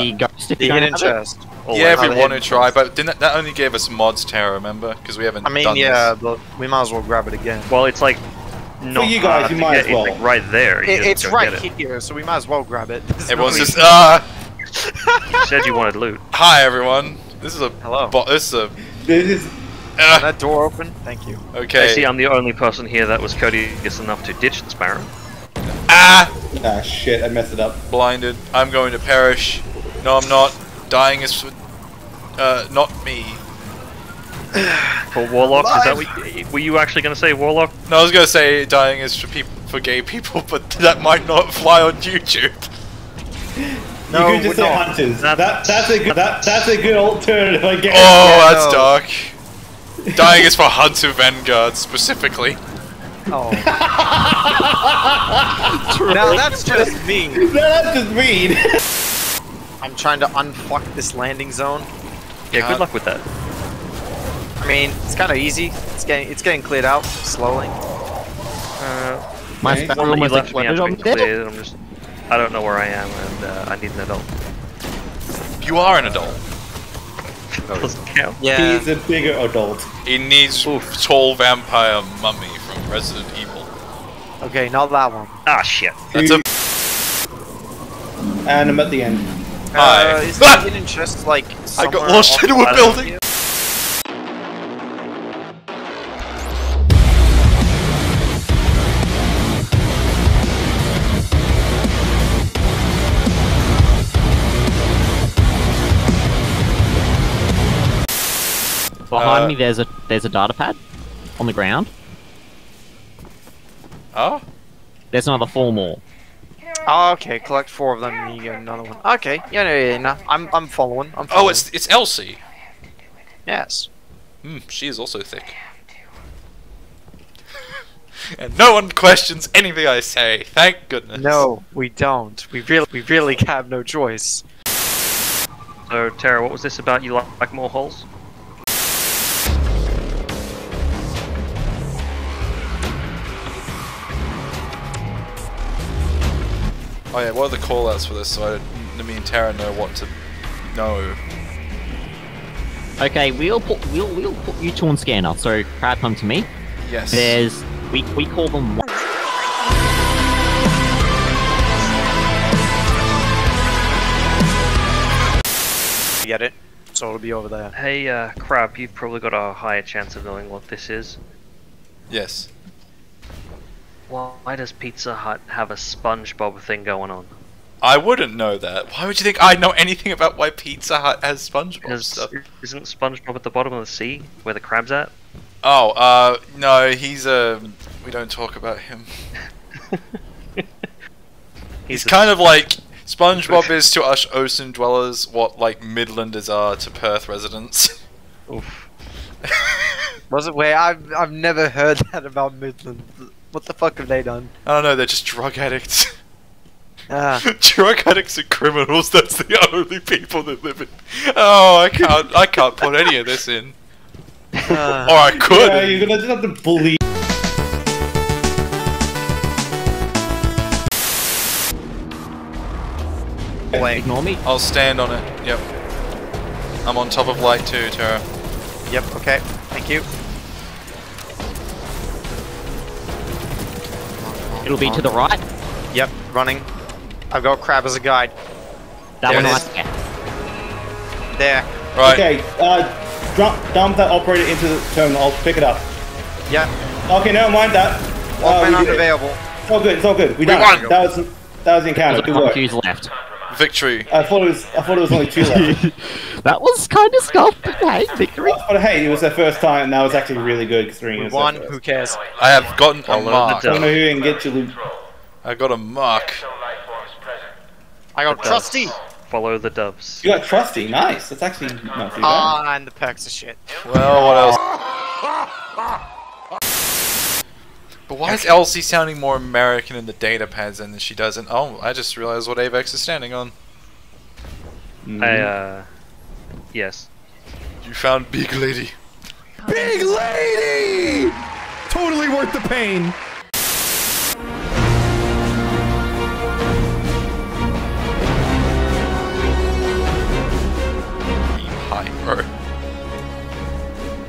the ghost if The you don't hidden have it. chest. yeah, if Oh, we want to try, but didn't that, that only gave us mods terror, remember? Because we haven't I mean, done yeah, this. but we might as well grab it again. Well, it's like not you guys, you might as well. It's like right there. It, just it's right get it. here, so we might as well grab it. There's Everyone's just ah. You said you wanted loot. Hi everyone. This is a Hello. bo- this is a This is ah, that door open? Thank you. okay. I see I'm the only person here that was courteous enough to ditch the sparrow. ah, ah shit. I messed it up. blinded. I'm going to perish. No, I'm not. Dying is for, uh, not me. For warlock, is that what you, were you actually going to say warlock? No, I was gonna say dying is for people for gay people, but that might not fly on YouTube. No, you could just we're say not. hunters. That- That, that's a good. That, that's a good alternative, I guess. Oh, Yeah, that's no. dark. Dying is for Hunter Vanguard specifically. Oh. now that's just me. No, that's just mean. I'm trying to unfuck this landing zone. Yeah, God. good luck with that. I mean, it's kind of easy. It's getting it's getting cleared out slowly. Uh, My Okay. sparrow when left me exploded after on being cleared, I'm just, I don't know where I am, and uh, I need an adult. You are an adult. Doesn't count. Yeah. He's a bigger adult. He needs tall vampire mummy from Resident Evil. Okay, not that one. Ah, shit. That's a And I'm at the end. Hi. Uh, is the hidden chest like? I got lost into a building. Behind Uh, me, there's a there's a data pad on the ground. Oh? There's another four more. Oh, okay, collect four of them and you get another one. Okay, yeah, no, yeah, no, I'm I'm following. I'm following. Oh, it's it's Elsie. yes. Hmm, she is also thick. and no one questions anything I say. Thank goodness. No, we don't. We really we really have no choice. So, Tara, what was this about? You like, like more holes? Oh yeah, what are the callouts for this so I, me and Tara know what to know? Okay, we'll put we'll we'll put you two on scanner. So crowd come to me. Yes. There's we we call them. You get it? So it'll be over there. Hey, uh, Crab, you've probably got a higher chance of knowing what this is. Yes. Why does Pizza Hut have a SpongeBob thing going on? I wouldn't know that. Why would you think I know anything about why Pizza Hut has SpongeBob Because stuff? isn't SpongeBob at the bottom of the sea where the crab's at? Oh, uh, no, he's a. we don't talk about him. He's a- kind of like SpongeBob is to us ocean dwellers what like Midlanders are to Perth residents. Oof. Was it? Wait, I've I've never heard that about Midland. What the fuck have they done? I don't know. They're just drug addicts. Ah, drug addicts and criminals. That's the only people that live in. Oh, I can't. I can't put any of this in. ah. Or I could. Yeah, you're gonna just have to bully. Wait. Ignore me. I'll stand on it. Yep. I'm on top of light too, Tara. Yep. Okay. Thank you. It'll be to the right. Yep. Running. I've got crab as a guide. That There one it right is. there. There. Right. Okay, uh, dump, dump that operator into the terminal. I'll pick it up. Yep. Okay, never mind that. Uh, Walkman we did it. unavailable. It's all good. It's all good. We, done. won. That was that was the encounter. There's Good work. left. Victory. I thought it was. I thought it was only two left. that was kind of scuffed. but Hey, victory. but hey, it was their first time, and that was actually really good considering it We won. Who cares? I have gotten a Follow mark. I dog. don't know who can get you loot. I got a mark. I got trusty. Follow the doves. You got trusty. Nice. That's actually not too bad. Ah, and the perks of shit. Well, what else? But why is Elsie sounding more American in the data pads than she does in? Oh, I just realized what Avex is standing on. Mhm. I, uh, Yes. You found Big Lady. Big Lady! Totally worth the pain.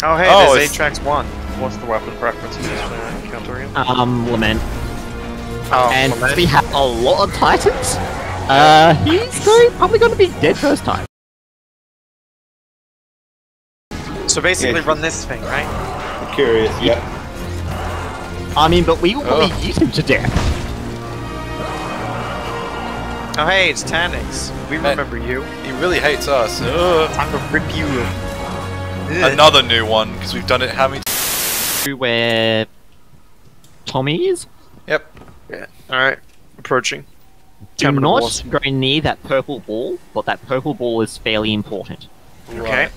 Oh hey, oh, there's Atraks-1. What's the weapon preference, for? Um, lament. Oh, and lament. we have a lot of titans. Uh, he's going, probably going to be dead first time. So basically, Yeah. run this thing, right? I'm curious. Yep. I mean, but we will oh. probably Oh. eat him to death. Oh hey, it's Taniks. We remember you. He really hates us. Ugh. Time to rip you. Another new one because we've done it how many? Where Tommy is. Yep. Yeah. All right, approaching. Do Terminal not boss. go near that purple ball, but that purple ball is fairly important. Okay.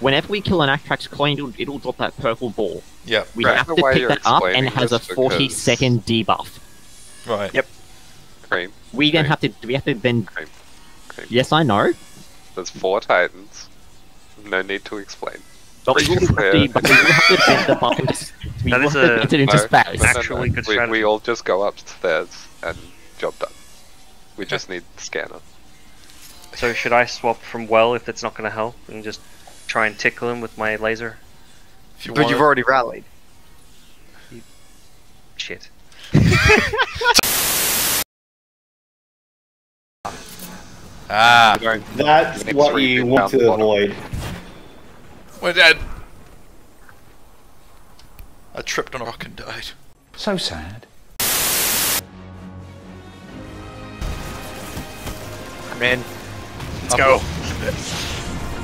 Whenever we kill an Atraks-1, it'll, it'll drop that purple ball. Yep. We Right. have The to way pick you're that up, and it has a this 40 because- second debuff. Right. Yep. Cream. We then Right. have to. We have to then. Cream. Cream. Yes, I know. There's four titans. No need to explain. But we will have to. But we will have to bend the button. to- We That will is have to a- get it into No, space. no, no, no. Actually good we, strategy. we all just go upstairs and job done. We just need scanner. So should I swap from well if it's not going to help and just try and tickle him with my laser? If you But want you've already rallied. Shit. Ah. That's what you we want to bottom. avoid. We're dead. I tripped on a rock and died. So sad. I'm in. Let's go.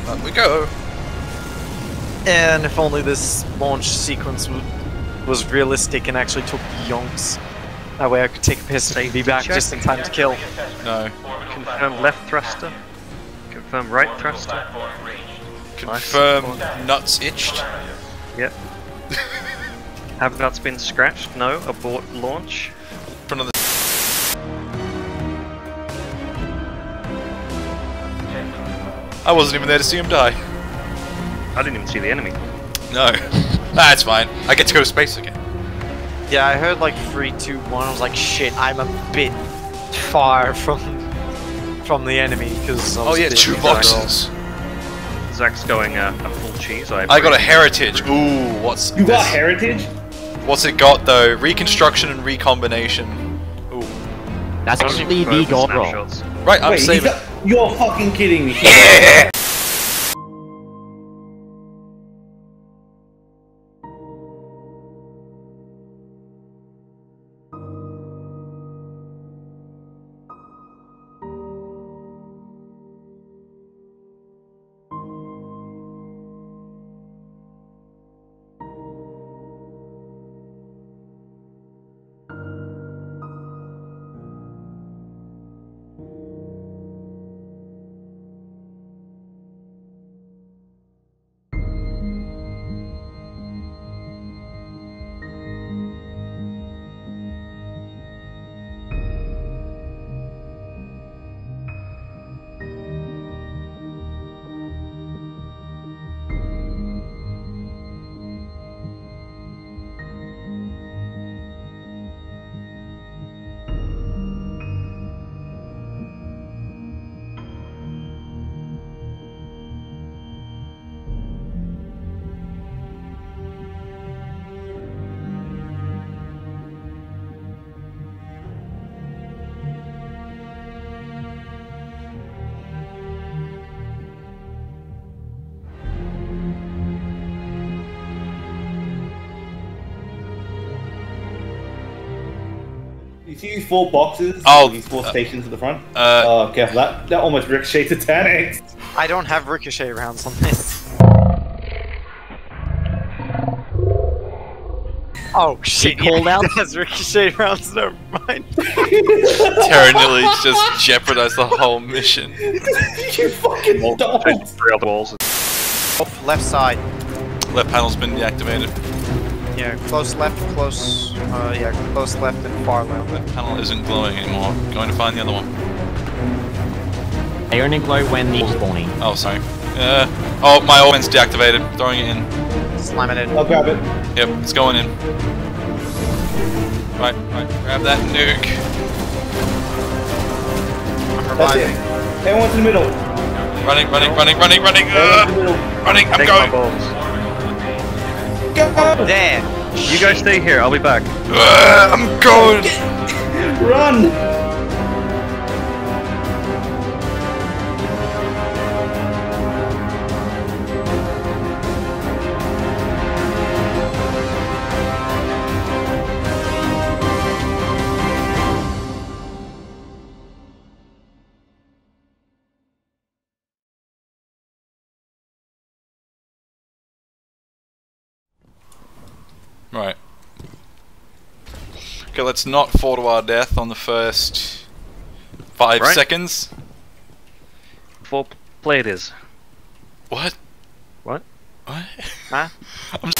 Up we go. And if only this launch sequence was realistic and actually took yonks. That way I could take a piss and be back just in time to kill. No. Confirm left thruster. Confirm right thruster. Confirm nuts itched. Yep. Have nuts been scratched? No. Abort launch. Front of the I wasn't even there to see him die. I didn't even see the enemy. No. That's fine. I get to go to space again. Yeah, I heard like three, two, one. I was like, shit, I'm a bit far from from the enemy because. Oh yeah, two boxes. Zach's going uh, a full cheese. I, I got a heritage. Ooh, what's You got heritage? What's it got though? Reconstruction and recombination. Ooh. That's actually the further god roll. Right, I'm Wait, saving. got- you're fucking kidding me. You see these four boxes? Oh, these four uh, stations at the front. Uh, oh, careful! That that almost ricocheted to Taniks. I don't have ricochet rounds on this. Oh shit! called yeah, out? it has ricochet rounds. Never mind. Terra nearly just jeopardized the whole mission. you fucking Well, dog. Three other walls. Off left side. Left panel's been deactivated. Yeah, close left, close. Uh, yeah, close left and far left. Left panel isn't glowing anymore. Going to find the other one. They only glow when the ball's spawning. Oh, sorry. Uh, oh, my oven's deactivated. Throwing it in. Slam it in. I'll grab it. Yep, it's going in. Right, right. Grab that nuke. I'm That's it. reviving. Everyone's in the middle. Running, running, running, running, running. Uh, running. I'm Take my going. Balls. Go! There. You guys stay here. I'll be back. Uh, I'm going. Run! Let's not fall to our death on the first five Right. seconds. Full play it is. What? What? What? Huh? I'm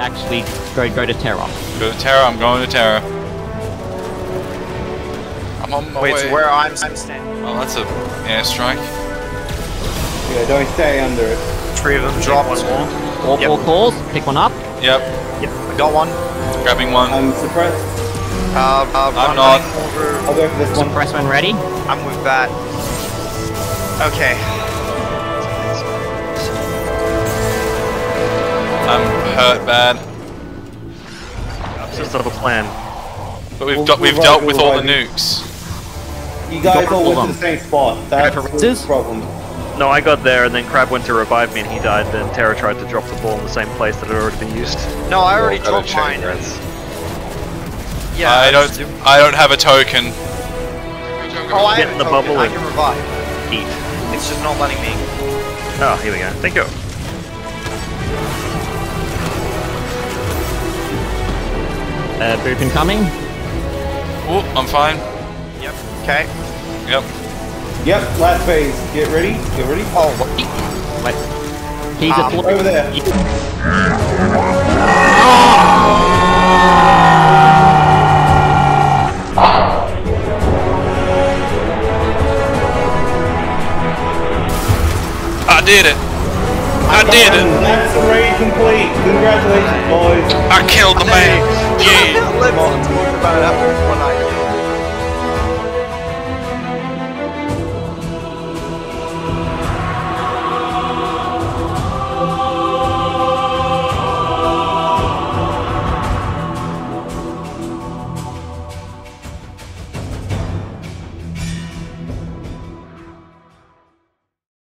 Actually, go go to Terra. Go to Terra. I'm going to Terra. I'm on my Wait, way. so where I'm, I'm standing. Oh, that's a airstrike. Yeah, don't stay under it. Three of them dropped. All Yep. four calls. Pick one up. Yep. Yep, I got one. Grabbing one. I'm suppressed. Uh, uh, I'm one not. going Over. I'll go for this one. Suppress when ready. I'm with that. Okay. I'm hurt bad. Just have a plan. But we've We'll- got, we've we'll dealt with all the nukes. You guys all went to the same spot. That's for the problem. No, I got there and then Crab went to revive me and he died. Then Terra tried to drop the ball in the same place that had already been used. No, I already Well, gotta dropped mine. chain reds. Yeah. I don't. just do- I don't have a token. Oh, I Get have in a the token. bubble I can revive. Eat. It's just not letting me. Oh, here we go. Thank you. Uh, boop incoming. Oh, I'm fine. Yep. Okay. Yep. Yep, last phase. Get ready. Get ready. Oh, Wait. He's Um, a Over there. I did it. I did it. That's the raid complete. Congratulations, boys. I killed the man. Yeah. Let's talk about it after one night.